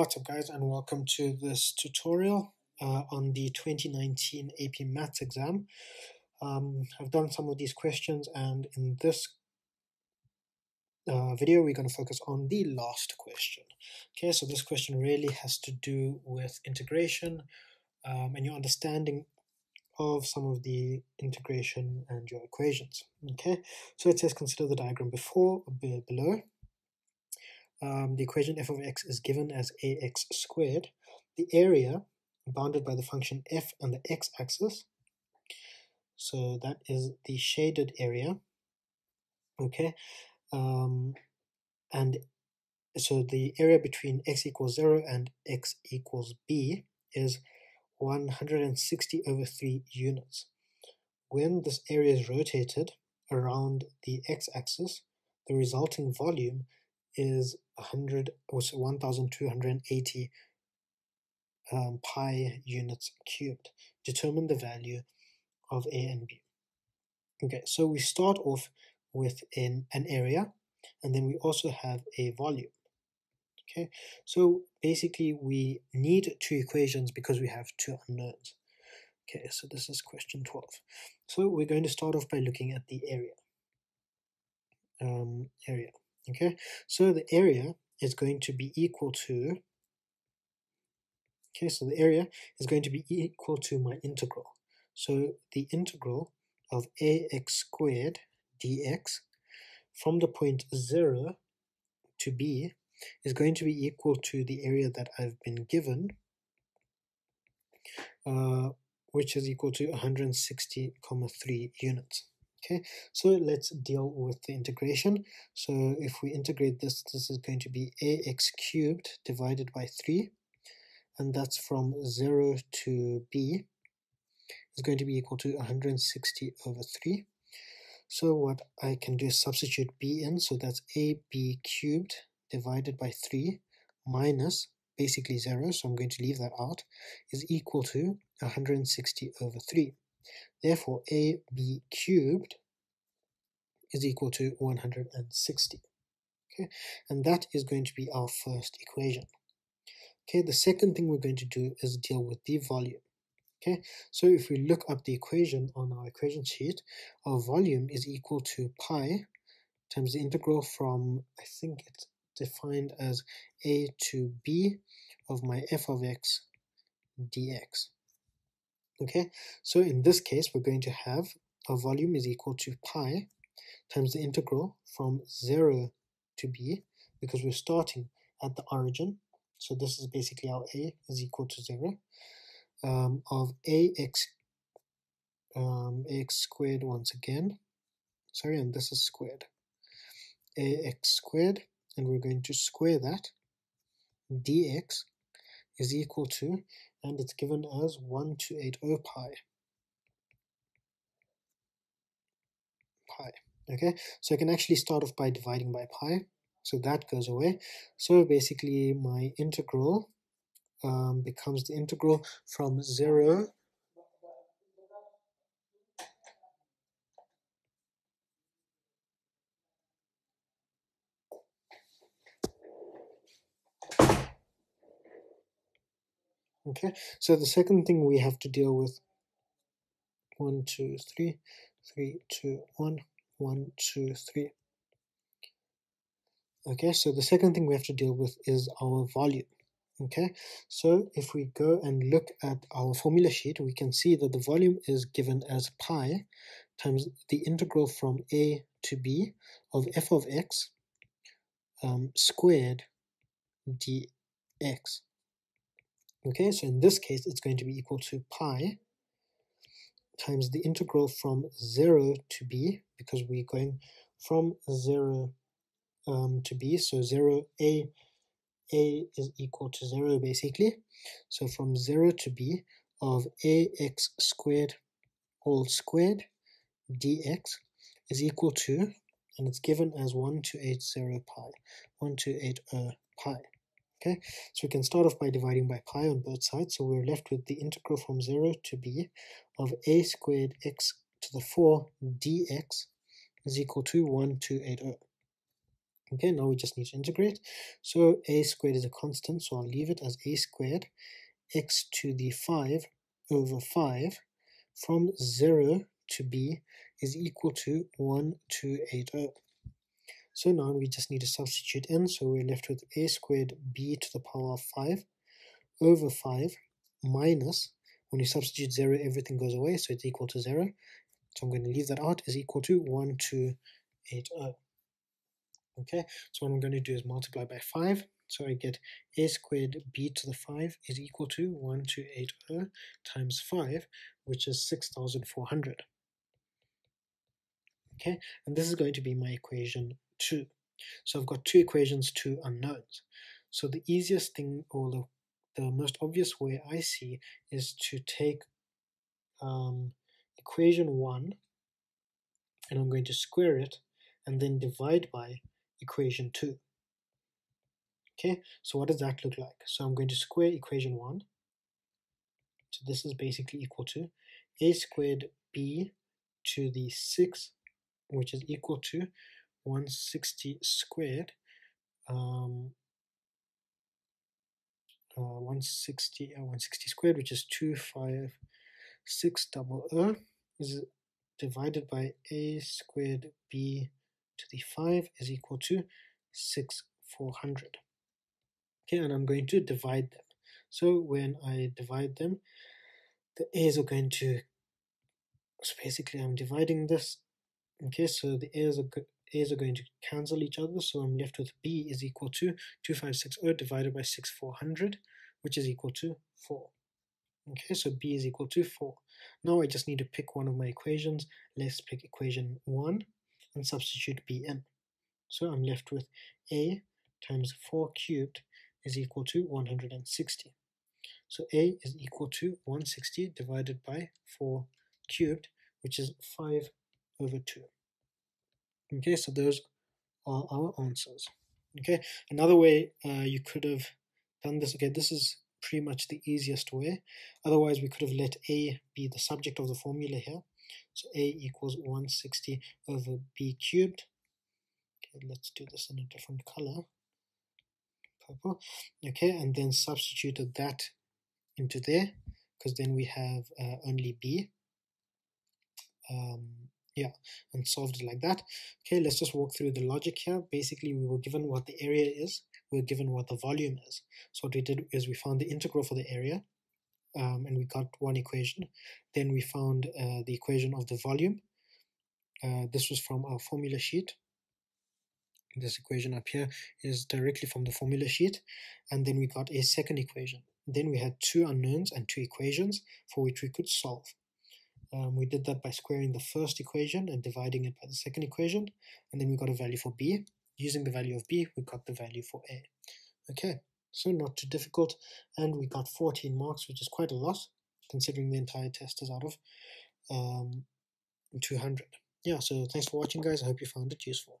What's up guys and welcome to this tutorial uh, on the 2019 AP Maths exam. Um, I've done some of these questions and in this uh, video we're going to focus on the last question. Okay, so this question really has to do with integration um, and your understanding of some of the integration and your equations. Okay, so it says consider the diagram before below um, the equation f of x is given as ax squared, the area bounded by the function f on the x-axis, so that is the shaded area, okay, um, and so the area between x equals 0 and x equals b is 160 over 3 units. When this area is rotated around the x-axis, the resulting volume is 100 was 1280 um, pi units cubed. Determine the value of A and B. Okay, so we start off with an, an area and then we also have a volume. Okay, so basically we need two equations because we have two unknowns. Okay, so this is question 12. So we're going to start off by looking at the area. Um, area. Okay, so the area is going to be equal to, okay, so the area is going to be equal to my integral. So the integral of ax squared dx from the point 0 to b is going to be equal to the area that I've been given, uh, which is equal to 160,3 units. Okay, so let's deal with the integration. So if we integrate this, this is going to be ax cubed divided by 3, and that's from 0 to b is going to be equal to 160 over 3. So what I can do is substitute b in, so that's ab cubed divided by 3 minus basically 0, so I'm going to leave that out, is equal to 160 over 3. Therefore, AB cubed is equal to 160. Okay, and that is going to be our first equation. Okay, the second thing we're going to do is deal with the volume. Okay, so if we look up the equation on our equation sheet, our volume is equal to pi times the integral from, I think it's defined as a to b of my f of x dx. Okay, so in this case, we're going to have our volume is equal to pi times the integral from 0 to b, because we're starting at the origin. So this is basically our a is equal to 0, um, of ax, um, ax squared once again. Sorry, and this is squared. ax squared, and we're going to square that. dx is equal to and it's given as 1280 pi. Pi. Okay, so I can actually start off by dividing by pi. So that goes away. So basically my integral um, becomes the integral from 0 Okay, so the second thing we have to deal with one, two, three, three, two, one, one, two, three. Okay, so the second thing we have to deal with is our volume. Okay, so if we go and look at our formula sheet, we can see that the volume is given as pi times the integral from a to b of f of x um, squared dx. Okay, so in this case, it's going to be equal to pi times the integral from 0 to b, because we're going from 0 um, to b, so 0, a, a is equal to 0 basically. So from 0 to b of ax squared all squared dx is equal to, and it's given as 1280 pi, 1280 pi. Okay, so we can start off by dividing by pi on both sides. So we're left with the integral from 0 to b of a squared x to the 4 dx is equal to 1280. Okay, now we just need to integrate. So a squared is a constant, so I'll leave it as a squared x to the 5 over 5 from 0 to b is equal to 1280. So now we just need to substitute in, so we're left with a squared b to the power of 5 over 5 minus, when you substitute 0 everything goes away, so it's equal to 0. So I'm going to leave that out, is equal to 1280. Okay, so what I'm going to do is multiply by 5. So I get a squared b to the 5 is equal to 1280 times 5, which is 6400. Okay, and this is going to be my equation 2. So I've got two equations, two unknowns. So the easiest thing, or the, the most obvious way I see, is to take um, equation 1, and I'm going to square it, and then divide by equation 2. Okay, so what does that look like? So I'm going to square equation 1. So this is basically equal to a squared b to the 6, which is equal to 160 squared. Um, uh, 160 uh, 160 squared, which is 256 double O, is divided by a squared b to the 5 is equal to 6 400. Okay, and I'm going to divide them. So when I divide them, the a's are going to, so basically I'm dividing this. Okay, so the a's are, a's are going to cancel each other. So I'm left with b is equal to 2560 divided by 6400, which is equal to 4. Okay, so b is equal to 4. Now I just need to pick one of my equations. Let's pick equation 1 and substitute b in. So I'm left with a times 4 cubed is equal to 160. So a is equal to 160 divided by 4 cubed, which is 5 over 2. Okay, so those are our answers. Okay, another way uh, you could have done this, okay, this is pretty much the easiest way. Otherwise, we could have let a be the subject of the formula here. So a equals 160 over b cubed. Okay, let's do this in a different color purple. Okay, and then substituted that into there because then we have uh, only b. Um, yeah, and solved it like that. Okay, let's just walk through the logic here. Basically, we were given what the area is, we were given what the volume is. So what we did is we found the integral for the area, um, and we got one equation. Then we found uh, the equation of the volume. Uh, this was from our formula sheet this equation up here is directly from the formula sheet and then we got a second equation then we had two unknowns and two equations for which we could solve um, we did that by squaring the first equation and dividing it by the second equation and then we got a value for b. Using the value of b we got the value for a. Okay so not too difficult and we got 14 marks which is quite a lot considering the entire test is out of um, 200 yeah so thanks for watching guys. I hope you found it useful